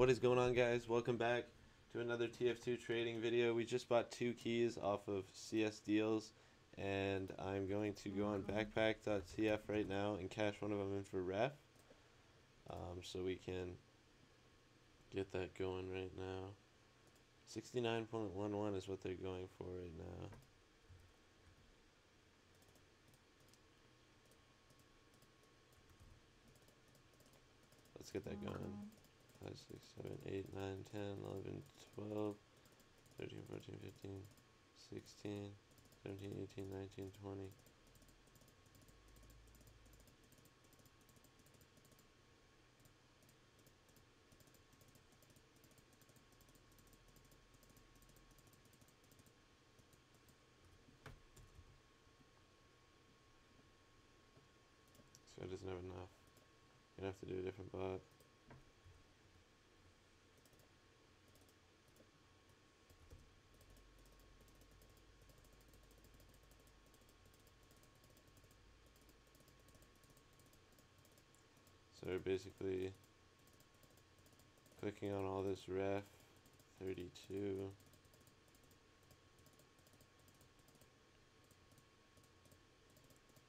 What is going on guys? Welcome back to another TF2 trading video. We just bought two keys off of CS Deals and I'm going to go on backpack.tf right now and cash one of them in for ref um, so we can get that going right now. 69.11 is what they're going for right now. Let's get that going. 5, 6, 7, 8, 9, 10, 11, 12, 13, 14, 15, 16, 17, 18, 19, 20. So it doesn't have enough. You're gonna have to do a different bot. We're basically clicking on all this ref 32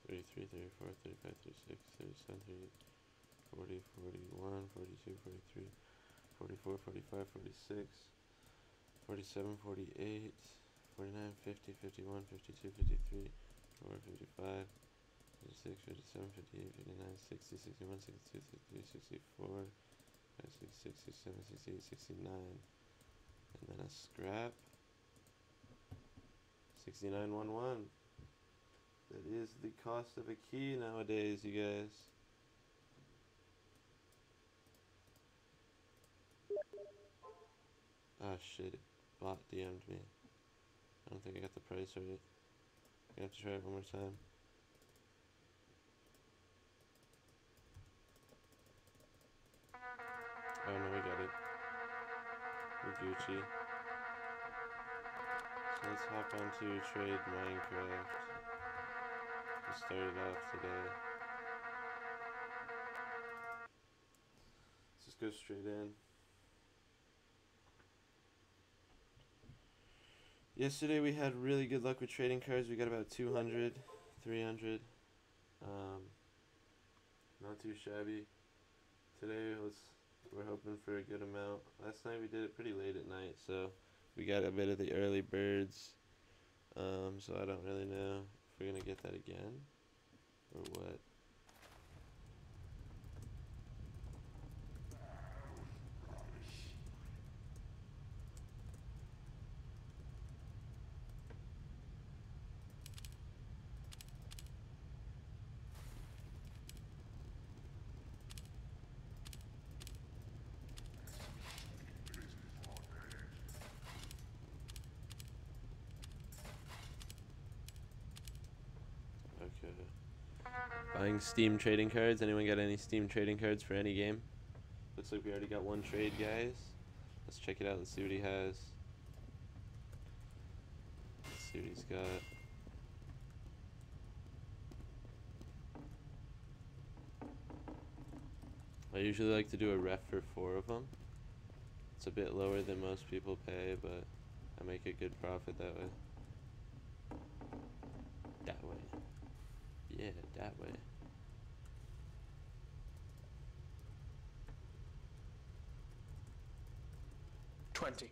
33, 34, 35, 36, 37, 38, 40, 41, 42, 43, 44, 45, 46, 47, 48, 49, 50, 51, 52, 53, 54, 55, 56, 57, 58, 59, 60, 61, 62, 63, 64, 66, 67, 68, 69. And then a scrap. 6911. That is the cost of a key nowadays, you guys. Ah, shit. Bot DM'd me. I don't think I got the price right. I have to try it one more time. Oh no, we got it. We're Gucci. So let's hop onto Trade Minecraft to started off today. Let's just go straight in. Yesterday we had really good luck with trading cards. We got about 200, 300. Um, not too shabby. Today was we're hoping for a good amount. Last night we did it pretty late at night, so we got a bit of the early birds. Um, so I don't really know if we're gonna get that again or what. Okay. Buying Steam trading cards. Anyone got any Steam trading cards for any game? Looks like we already got one trade, guys. Let's check it out. Let's see what he has. Let's see what he's got. I usually like to do a ref for four of them. It's a bit lower than most people pay, but I make a good profit that way. That way. Yeah, that way. Twenty.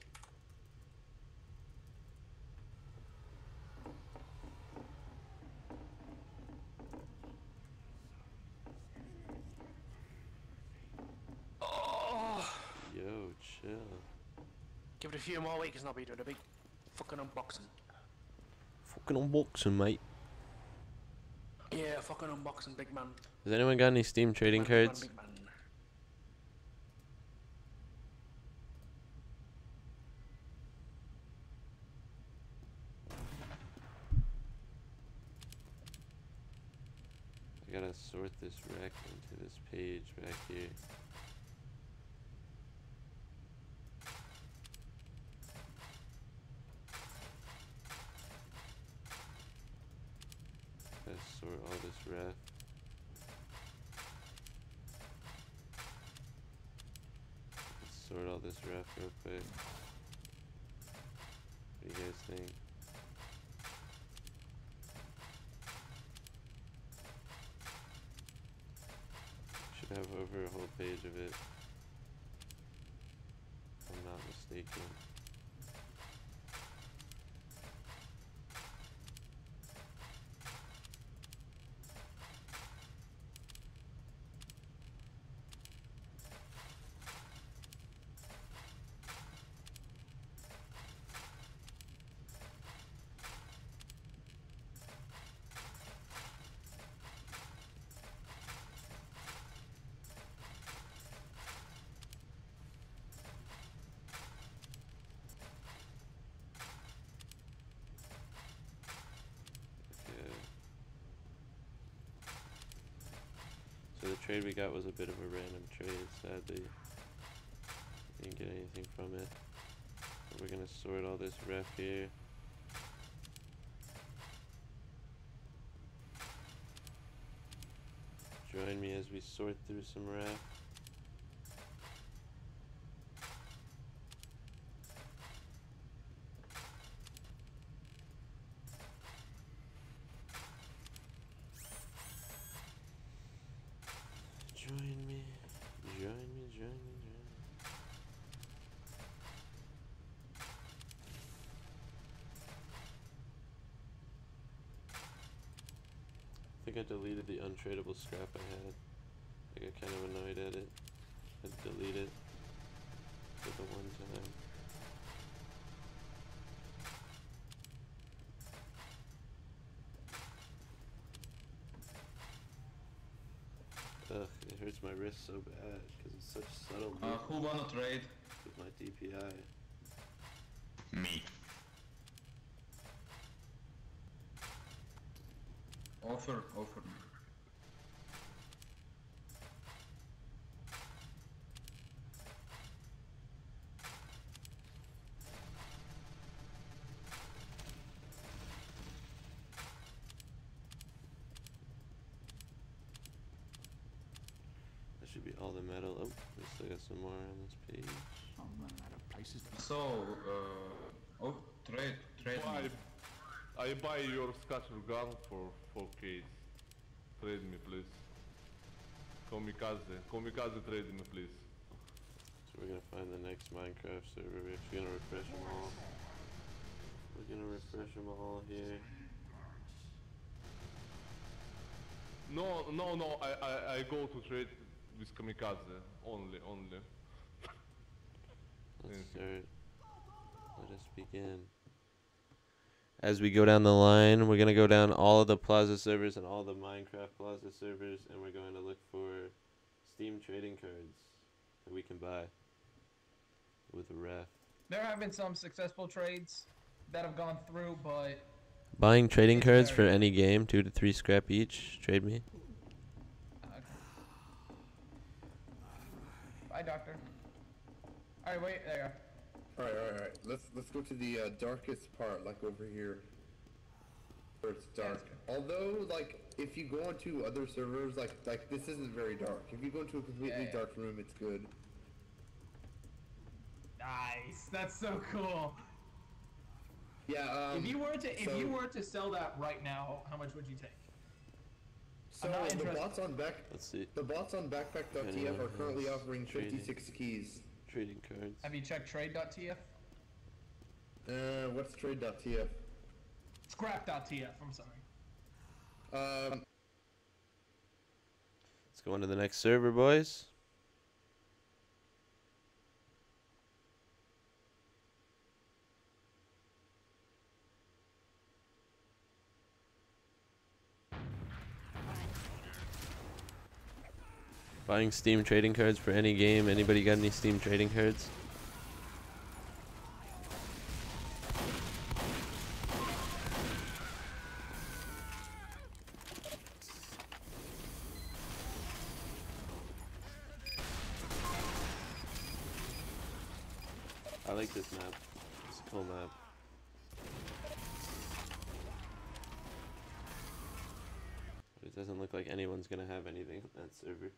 Oh, Yo, chill. give it a few more weeks and I'll be doing a big fucking unboxing. Fucking unboxing, mate. Yeah, fucking unboxing, big man. Has anyone got any Steam trading big man, cards? big man. I gotta sort this rec into this page back here. Gotta sort all this ref. sort all this ref real quick. What do you guys think? Should have over a whole page of it. If I'm not mistaken. Okay. So the trade we got was a bit of a random trade, sadly. Didn't get anything from it. But we're gonna sort all this ref here. Join me as we sort through some ref. Join me, join me, join me, join me. I think I deleted the untradeable scrap I had. I got kind of annoyed at it. I'd delete it for the one time. Ugh, it hurts my wrist so bad because it's such subtle Uh, who wanna trade? with my DPI. Me. Offer, offer me. That should be all the metal. Oh, we still got some more on this page. Oh man, out of prices. So, uh, oh, trade, trade me. I buy your scatter gun for 4k. Trade me, please. Kamikaze. Kamikaze, trade me, please. So we're gonna find the next Minecraft server. We're actually gonna refresh them all. We're gonna refresh them all here. No, no, no. I, I, I go to trade with Kamikaze. Only, only. Let's start. Let us begin. As we go down the line, we're gonna go down all of the Plaza servers and all the Minecraft Plaza servers, and we're going to look for Steam trading cards that we can buy with a ref. There have been some successful trades that have gone through, but Buying trading cards for any game, two to three scrap each. Trade me. uh, bye, doctor. All right, wait there. All right, all right, all right. Let's let's go to the uh, darkest part, like over here, where it's dark. Although, like, if you go onto other servers, like like this isn't very dark. If you go into a completely Yeah, yeah. dark room, it's good. Nice. That's so cool. Yeah. Um, if you were to if so- you were to sell that right now, how much would you take? so not the bots on back Let's see. the bots on backpack.tf Anyone are currently offering 56 keys. Trading cards. Have you checked trade.tf? Uh, what's trade.tf? Scrap.tf. I'm sorry. Um, Let's go on to the next server, boys. Buying Steam trading cards for any game. Anybody got any Steam trading cards? I like this map. It's a cool map. But it doesn't look like anyone's gonna have anything on that server.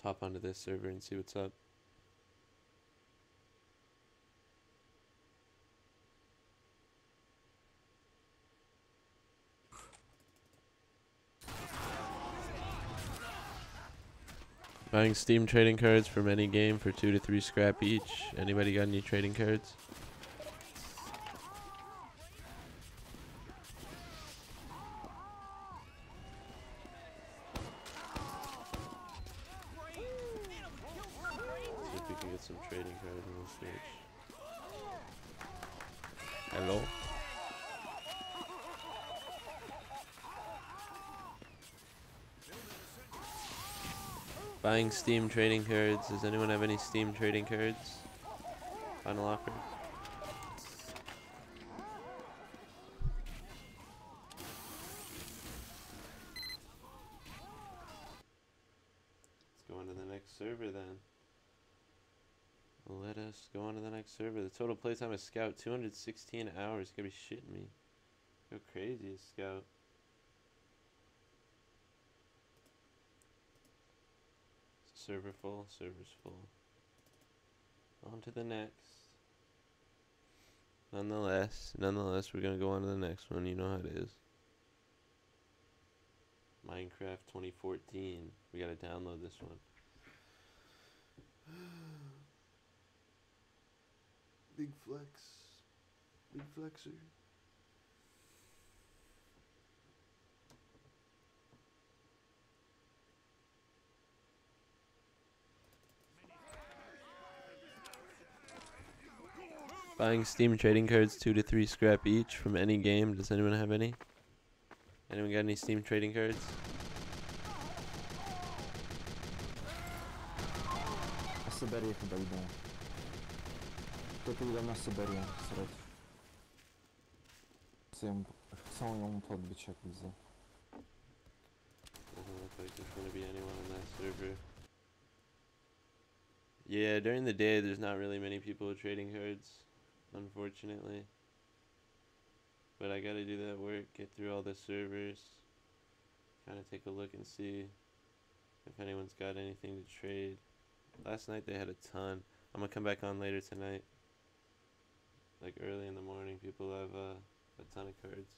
Let's hop onto this server and see what's up. Buying Steam trading cards from any game for two to three scrap each. Anybody got any trading cards? See if we can get some trading cards on the Switch. Hello? Buying Steam trading cards. Does anyone have any Steam trading cards? Final offer. Let's go on to the next server then. Let us go on to the next server. The total playtime of Scout 216 hours. You gotta be shitting me. Go crazy Scout. Server full, server's full. On to the next. Nonetheless, nonetheless, we're gonna go on to the next one. You know how it is. Minecraft 2014. We gotta download this one. Big flex. Big flexer. Buying Steam trading cards, two to three scrap each from any game. Does anyone have any? Anyone got any Steam trading cards? Yeah, during the day, there's not really many people trading cards unfortunately. But I gotta do that work, get through all the servers, kind of take a look and see if anyone's got anything to trade. Last night they had a ton. I'm gonna come back on later tonight. Like early in the morning, people have uh, a ton of cards.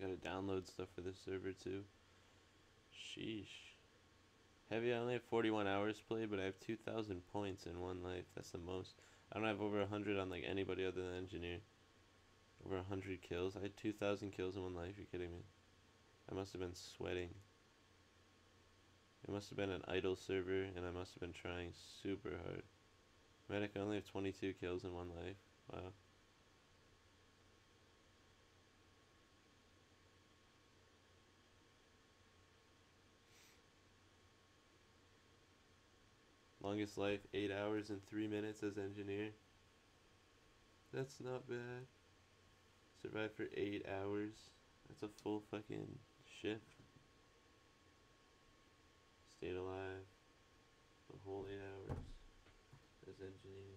Gotta download stuff for this server too. Sheesh. Heavy, I only have 41 hours played, but I have 2,000 points in one life. That's the most. I don't have over 100 on like anybody other than engineer. Over 100 kills. I had 2,000 kills in one life. You're kidding me? I must have been sweating. It must have been an idle server, and I must have been trying super hard. Medic, I only have 22 kills in one life. Wow. Longest life, 8 hours and 3 minutes as engineer. That's not bad. Survived for 8 hours. That's a full fucking shift. Stayed alive the whole 8 hours as engineer.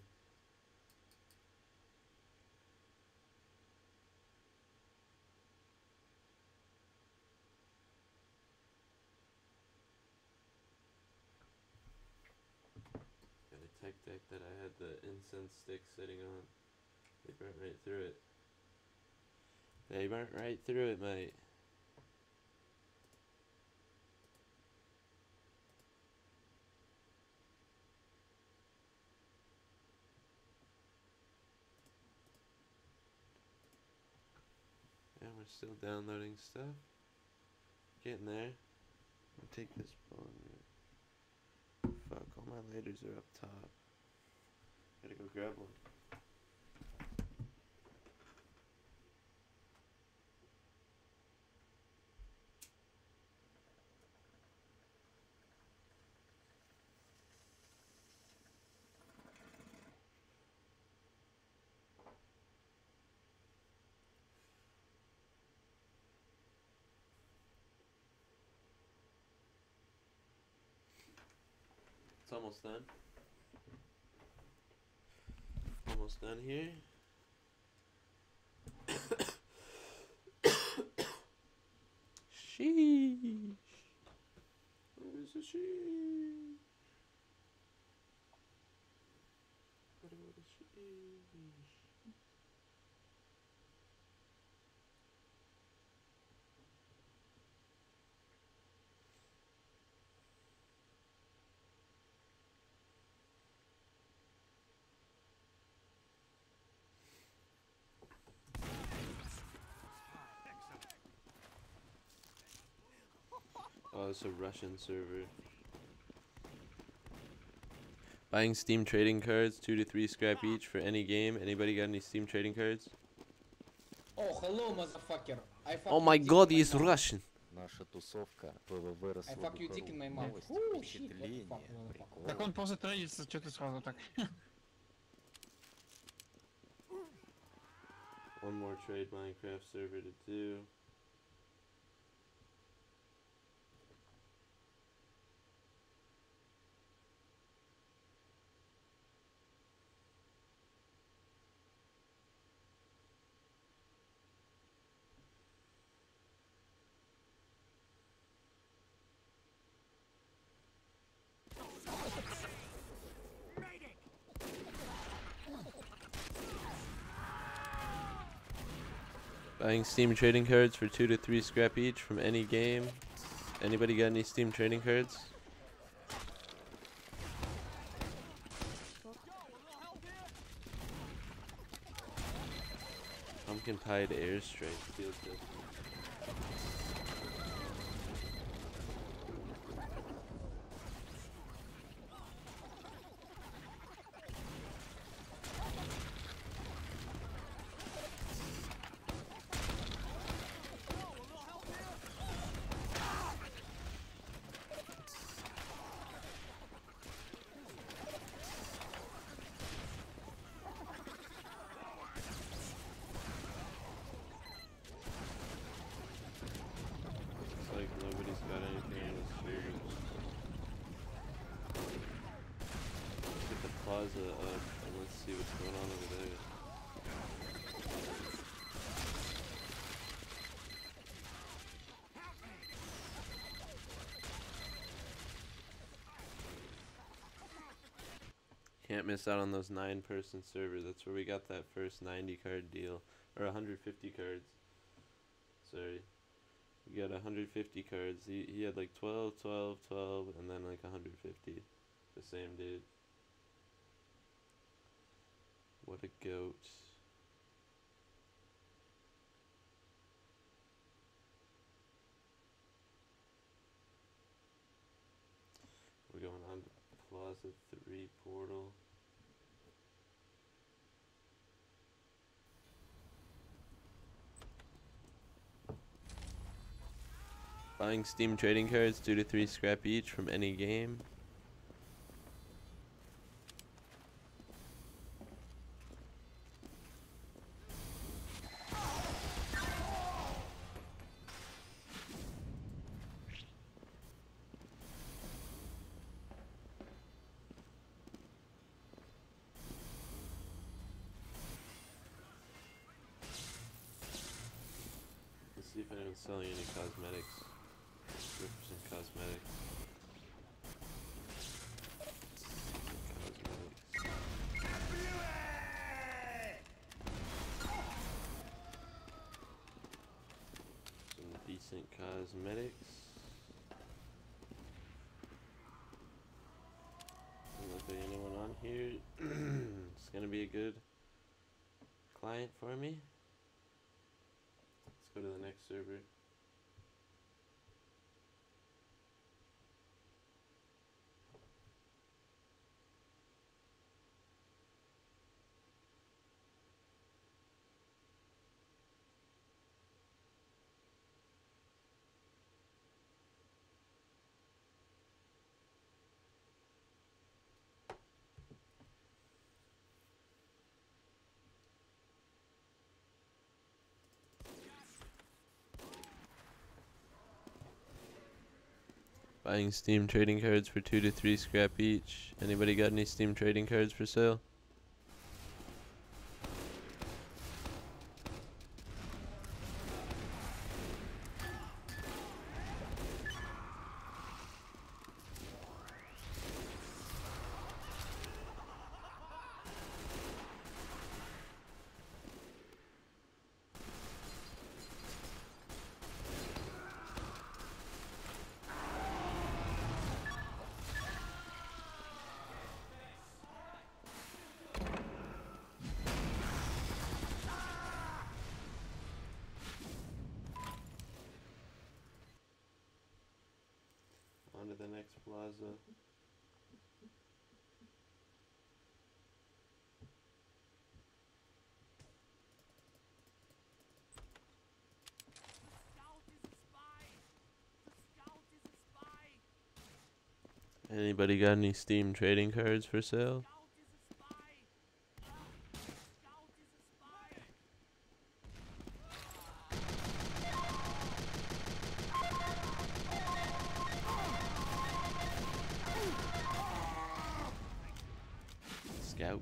Got a tech deck that I had the incense stick sitting on. They burnt right through it. They burnt right through it, mate. Yeah, we're still downloading stuff. Getting there. I'll take this bone. Fuck, all my lighters are up top. Gotta go grab one. It's almost done almost done here. sheesh. Where is the sheesh? Oh, it's a Russian server. Buying Steam trading cards, two to three scrap each for any game. Anybody got any Steam trading cards? Oh, hello, motherfucker. I fuck Oh you my dick god, in my he's mouth. Russian. Наша тусовка ПВВ I росла fuck you dick in my mouth. Новости, Ooh, shit, what the впечатления, fuck, motherfucker. Так приколы. он после трейдится, что ты сразу так? One more trade Minecraft server to do. Buying Steam trading cards for two to three scrap each from any game. Anybody got any Steam trading cards? Pumpkin Pied Airstrike feels good. Looks like nobody's got anything in this series. Let's get the plaza up and let's see what's going on over there. Can't miss out on those nine person servers. That's where we got that first 90 card deal. Or 150 cards. Sorry. We got 150 cards. He, he had like 12, 12, 12, and then like 150. The same dude. What a goat. We're going on to Plaza 3 portal. Buying Steam trading cards, two to three scrap each from any game. Let's see if anyone's selling any cosmetics. Look for some cosmetics. Cosmetics. Some decent cosmetics. Doesn't look like anyone on here. it's gonna be a good client for me. Let's go to the next server. Buying Steam trading cards for two to three scrap each. Anybody got any Steam trading cards for sale? Anybody got any Steam trading cards for sale? Scout.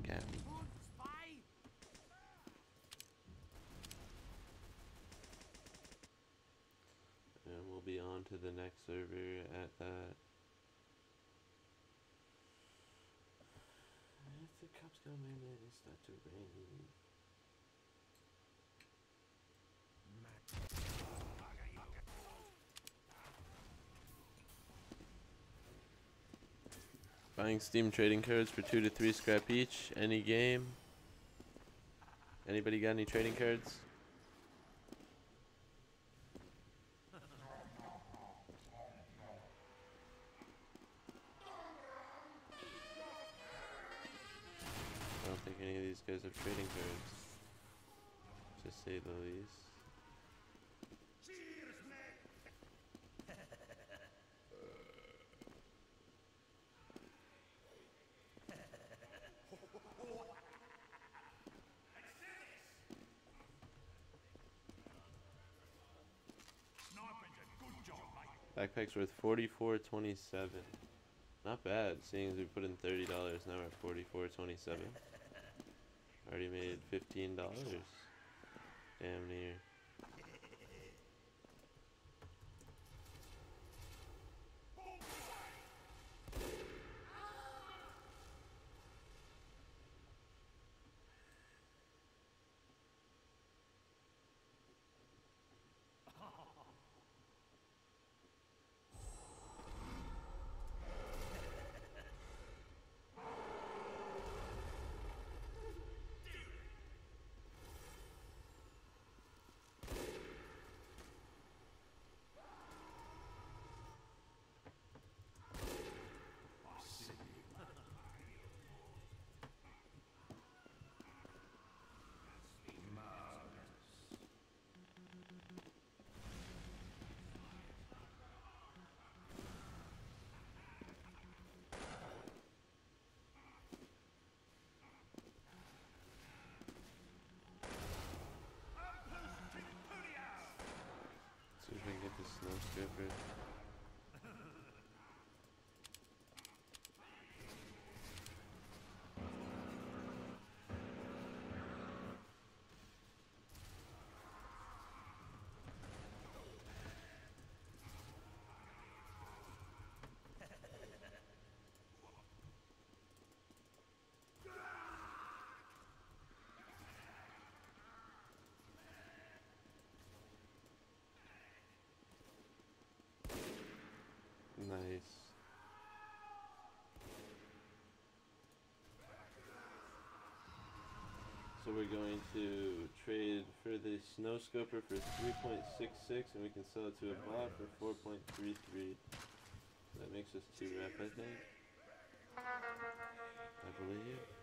And we'll be on to the next server at that. If the cops come in and it start to rain. Buying Steam trading cards for two to three scrap each. Any game. Anybody got any trading cards? I don't of guys have trading cards. To say the least. Backpack's worth forty-four twenty-seven. Not bad, seeing as we put in thirty dollars. Now we're at forty-four twenty-seven. Already made fifteen dollars. Damn near. See if I can get snow scoper. Nice. So we're going to trade for the snow scoper for 3.66 and we can sell it to a bot for 4.33. That makes us two rep, I think. I believe.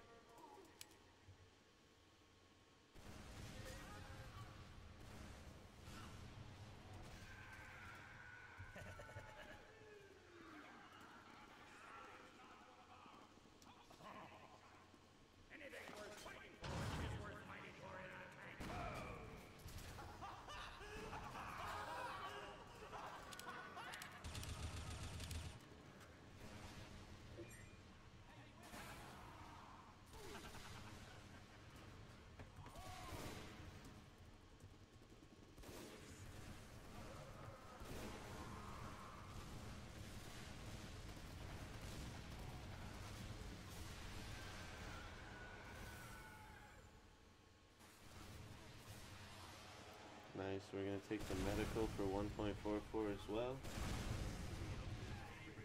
Nice, we're gonna take the medical for 1.44 as well.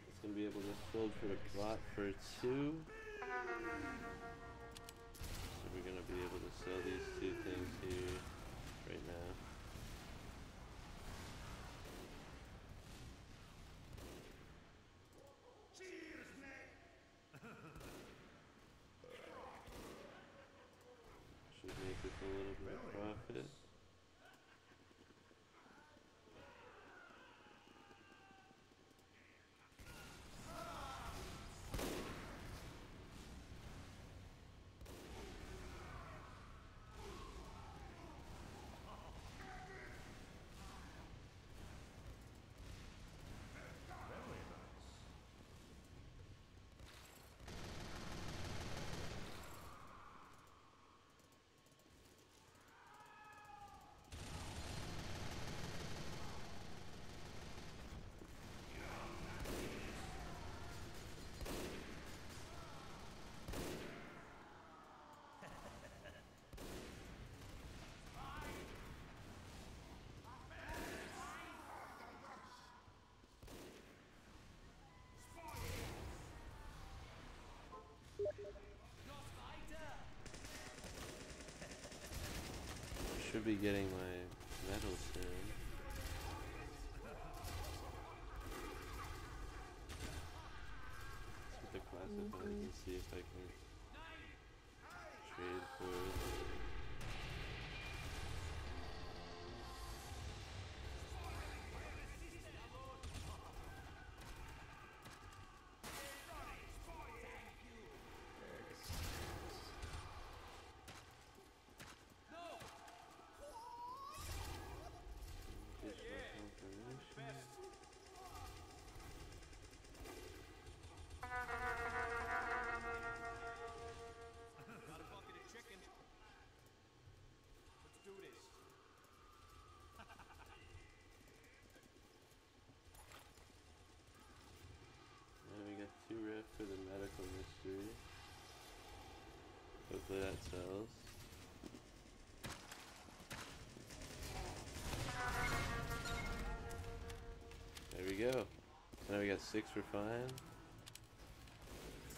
It's gonna be able to sold for the bot for two. So we're gonna be able to sell these two things here right now. Should be getting my medals soon. Got six fine.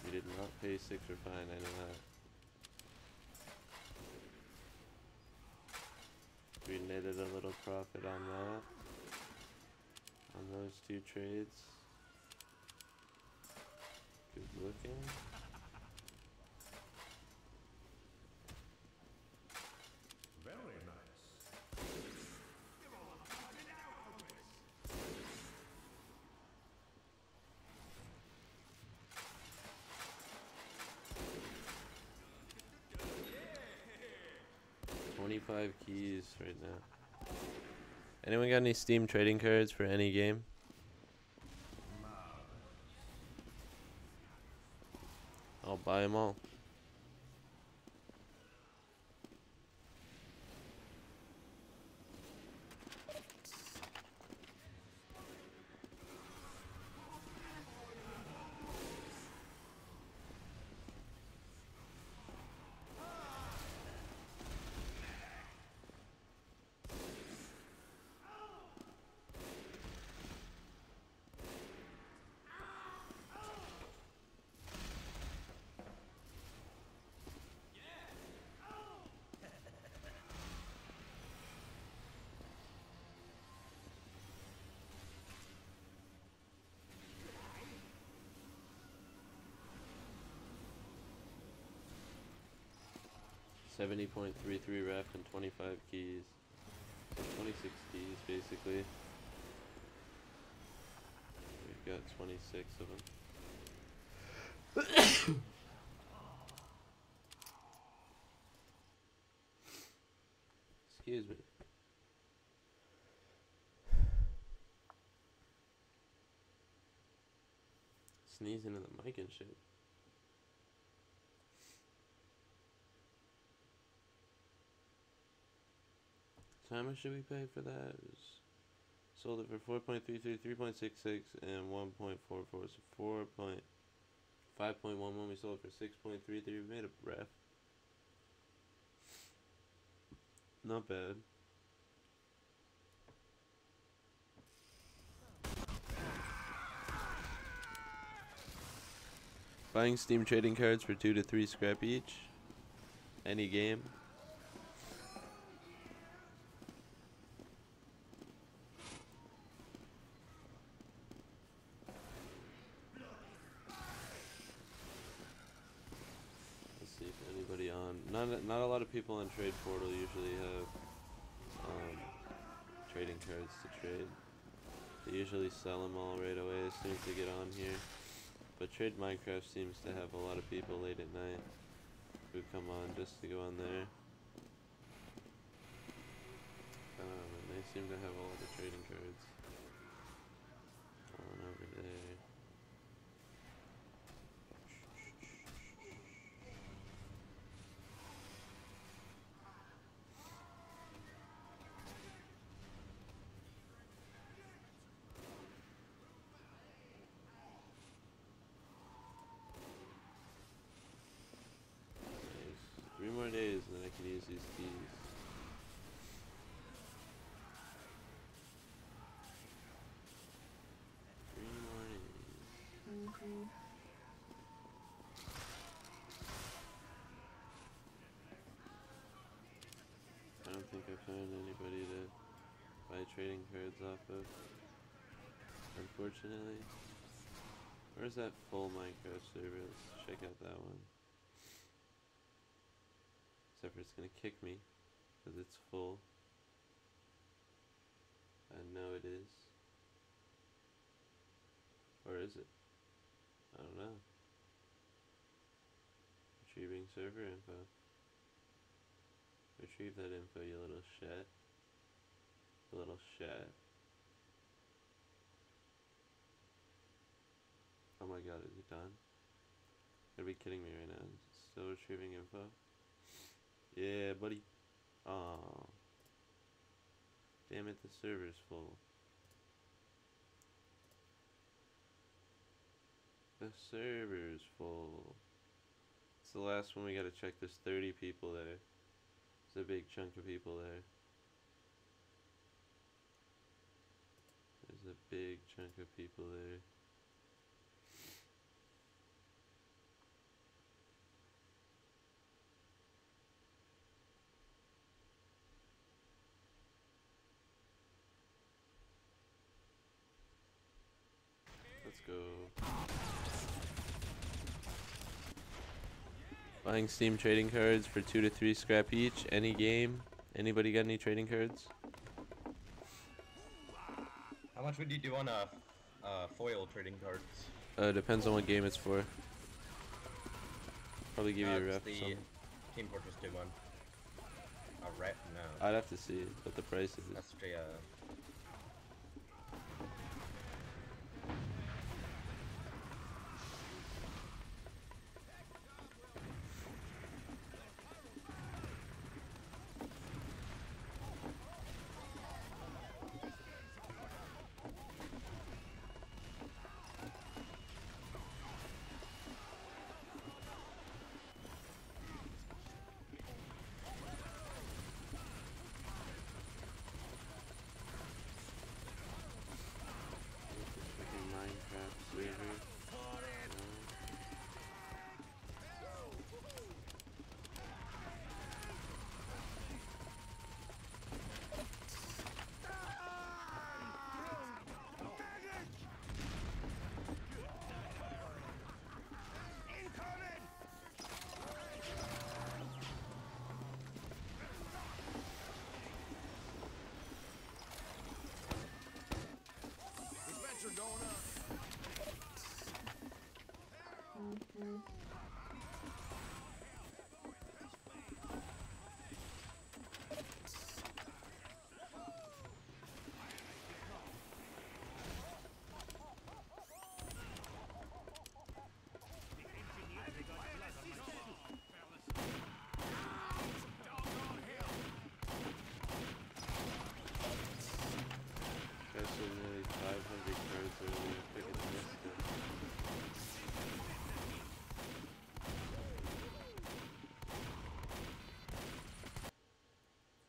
We did not pay six fine, I know that. We netted a little profit on that. On those two trades. Good looking. Very nice. Twenty-five keys right now. Anyone got any Steam trading cards for any game? I'll buy them all. Seventy point three three ref and twenty five keys. Twenty six keys basically. We've got twenty six of them. Excuse me. Sneezing in the mic and shit. How much did we pay for that? It was sold it for 4.33, 3.66, and 1.44. So 4 point, 5.11. We sold it for 6.33. We made a ref. Not bad. Buying Steam trading cards for 2 to 3 scrap each. Any game. Let's see if anybody on. Not a- not a lot of people on Trade Portal usually have um, trading cards to trade. They usually sell them all right away as soon as they get on here. But Trade Minecraft seems to have a lot of people late at night who come on just to go on there. Um, and they seem to have all the trading cards. is this? Three. Mm -hmm. I don't think I found anybody to buy trading cards off of. Unfortunately. Where's that full Minecraft server? Let's check out that one. Except for it's gonna kick me. Because it's full. I know it is. Or is it? I don't know. Retrieving server info. Retrieve that info, you little shit. You little shit. Oh my god, is it done? You're be kidding me right now. Is it still retrieving info? Yeah, buddy. Aw. Damn it, the server's full. The server's full. It's the last one we gotta check. There's 30 people there. There's a big chunk of people there. There's a big chunk of people there. Let's go. Buying Steam trading cards for two to three scrap each. Any game. Anybody got any trading cards? How much would you do on a uh, foil trading cards? Uh, depends on what game it's for. Probably give you Uh, a it's ref. the. Team Fortress 2 one. A rep? No. I'd have to see what the price is. That's the uh, Fucking Minecraft server. No. Guys sold nearly 500 cards earlier. Freaking missed it.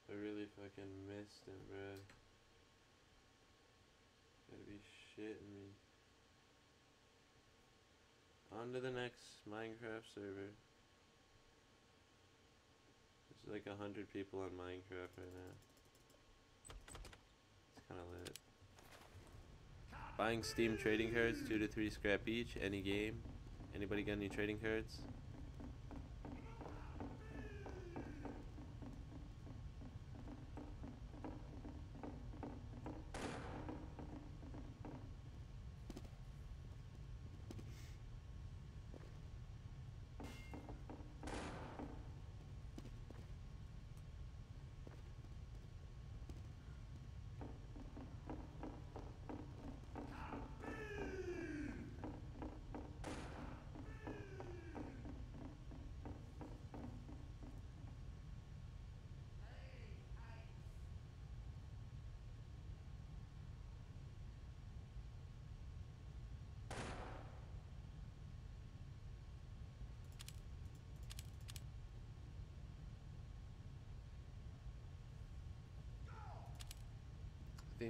I really fucking missed him, bro. Gotta be shitting me. On to the next Minecraft server. There's like a hundred people on Minecraft right now. It's kinda lit. Buying Steam trading cards, two to three scrap each, any game. Anybody got any trading cards?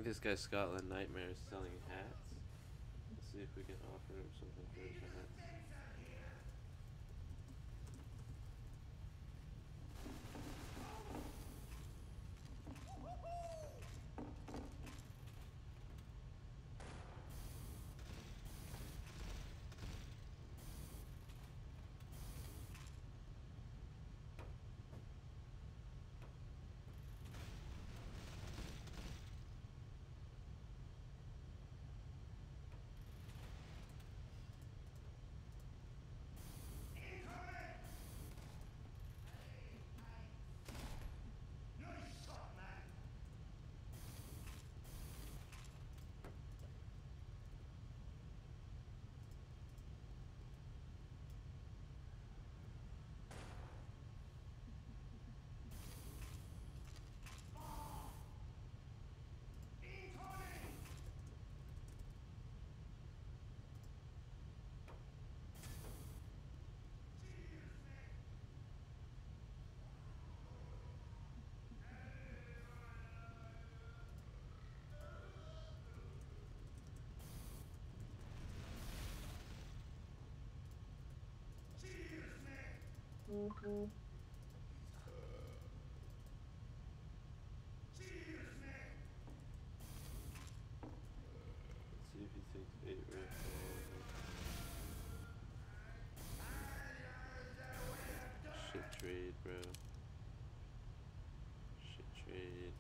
This guy Scotland Nightmare is selling hats. Let's see if we can offer him something for his hats. Shit trade, bro. Shit trade.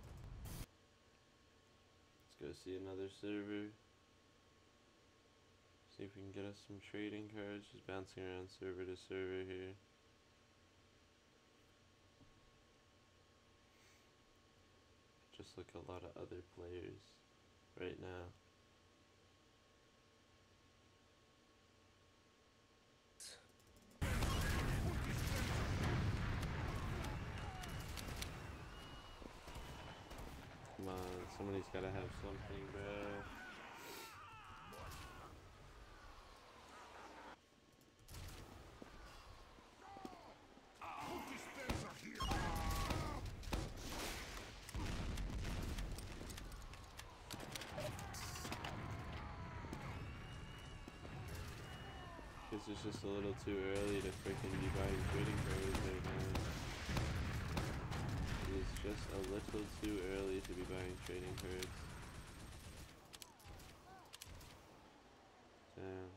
Let's go see another server. See if we can get us some trading cards. Just bouncing around server to server here. Just like a lot of other players right now. Come on, somebody's gotta have something, bro. Guess it's just a little too early to freaking be buying trading cards right now. It's just a little too early to be buying trading cards. Damn.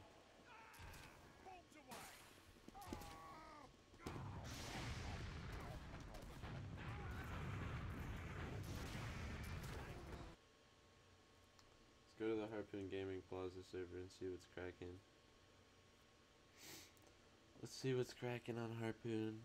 Let's go to the Harpoon Gaming Plaza server and see what's cracking. Let's see what's cracking on Harpoon.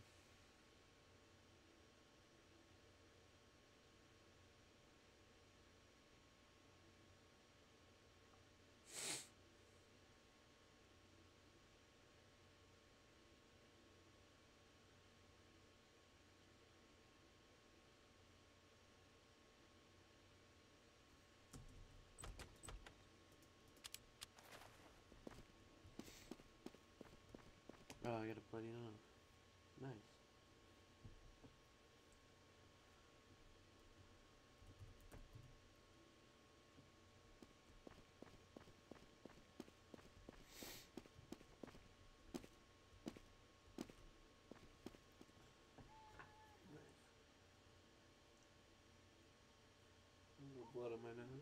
Oh, I got a bloody nose. Nice. A little blood on my nose.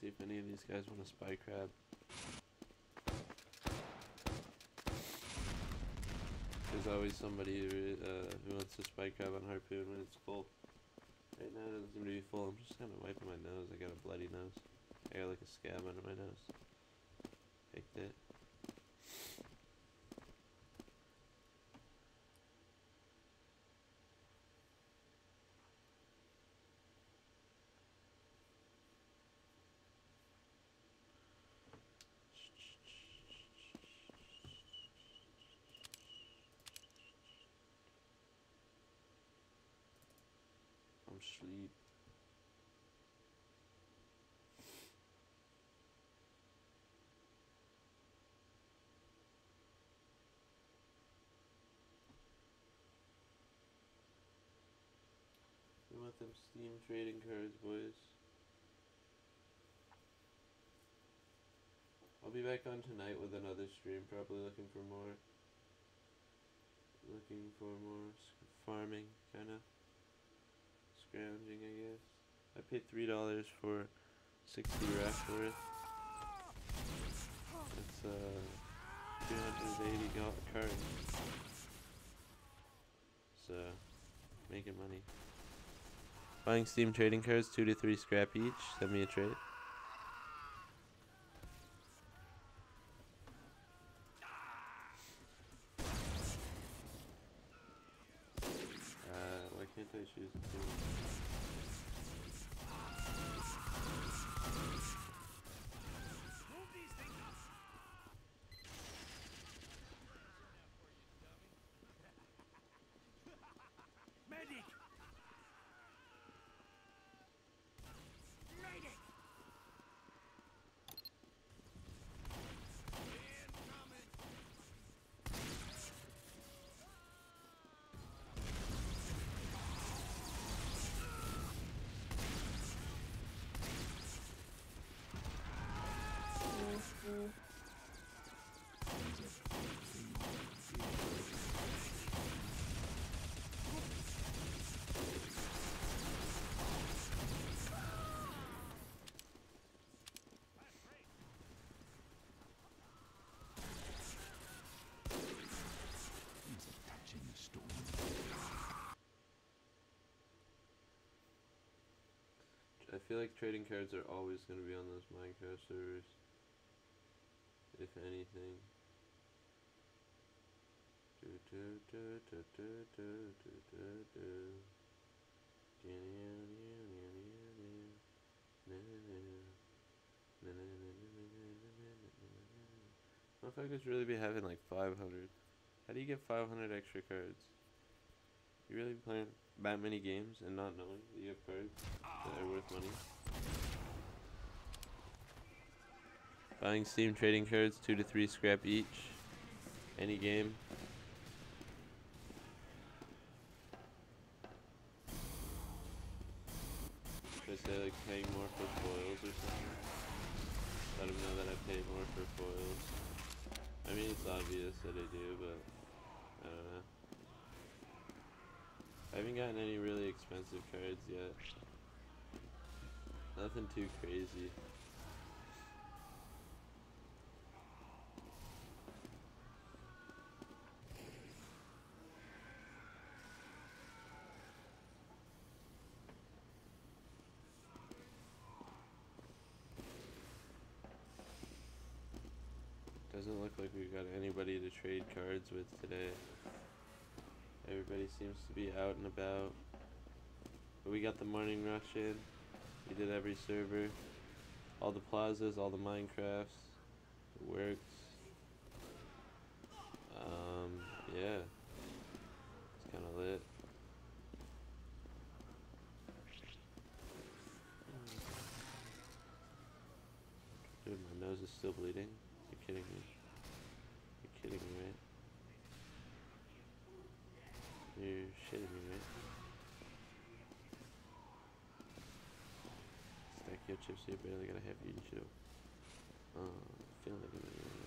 See if any of these guys want a spy crab. There's always somebody who, uh, who wants a spy crab on harpoon when it's full. Right now it doesn't seem to be full. I'm just kind of wiping my nose. I got a bloody nose. I got like a scab under my nose. I'm sleep. Them Steam trading cards, boys. I'll be back on tonight with another stream, probably looking for more. Looking for more farming, kind of. Scrounging, I guess. I paid three dollars for sixty rack worth. That's uh, two hundred eighty cards. So, making money. Buying Steam trading cards, two to three scrap each. Send me a trade. I feel like trading cards are always going to be on those Minecraft servers. If anything. Do, do, do, do, do, do, do, do, Motherfuckers really be having like 500. How do you get 500 extra cards? You really playing? That many games and not knowing that you have cards that are worth money? Buying Steam trading cards, 2 to 3 scrap each. Any game. I say like paying more for foils or something? Let them know that I pay more for foils. I mean, it's obvious that I do, but I don't know. I haven't gotten any really expensive cards yet. Nothing too crazy. Doesn't look like we've got anybody to trade cards with today. Everybody seems to be out and about. But we got the morning rush in. We did every server. All the plazas, all the Minecrafts. It works. Um, yeah. It's kinda lit. Dude, my nose is still bleeding. You're kidding me. chips, they're barely gonna have you in. Um, feeling like.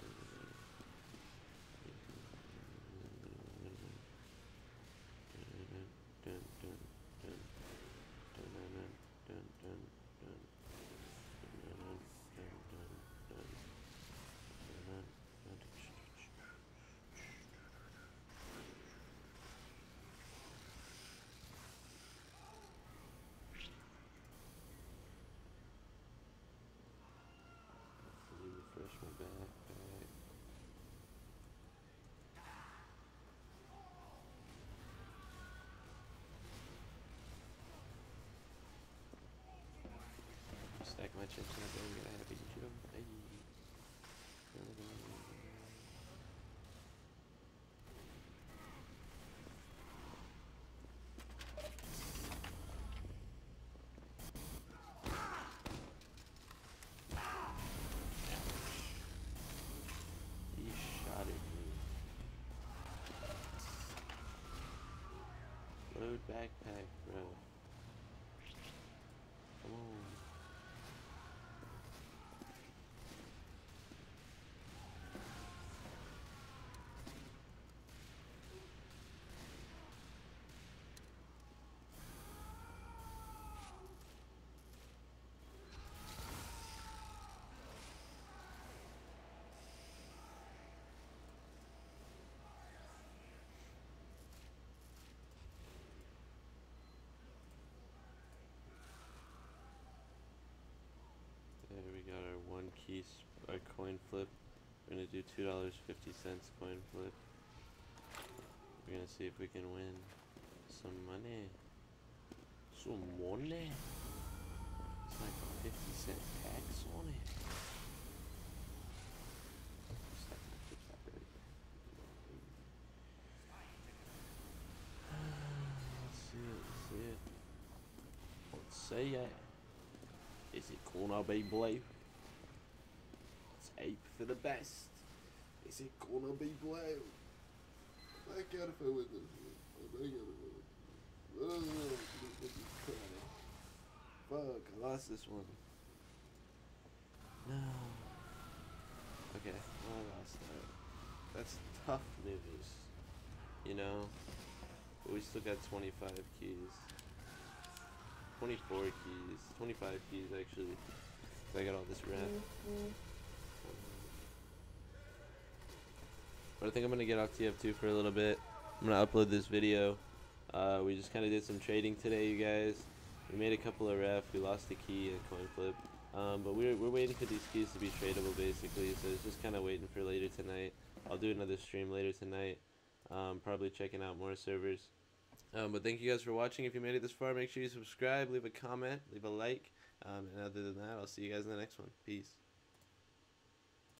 my chips and everything that I have eaten to them. Hey. Load backpack, bro. Coin flip. We're gonna do two dollars fifty cents coin flip. We're gonna see if we can win some money. Some money. It's like a fifty cent tax on it. Let's see it. Let's see it. Let's see it. Is it gonna be blue? Let's ape for the best. Is it gonna be blue? I gotta fill with this one. I gotta fill with oh, this one. Oh, this is crying. Fuck, I lost this one. No. Okay, well, I lost that. That's tough news. You know? But we still got 25 keys. 24 keys. 25 keys, actually. I got all this rap. But I think I'm gonna get off TF2 for a little bit. I'm gonna upload this video. Uh, we just kind of did some trading today, you guys. We made a couple of ref. We lost a key and coin flip. Um, but we're, we're waiting for these keys to be tradable basically. So it's just kind of waiting for later tonight. I'll do another stream later tonight. Um, probably checking out more servers. Um, but thank you guys for watching. If you made it this far, make sure you subscribe, leave a comment, leave a like. Um, and other than that, I'll see you guys in the next one. Peace.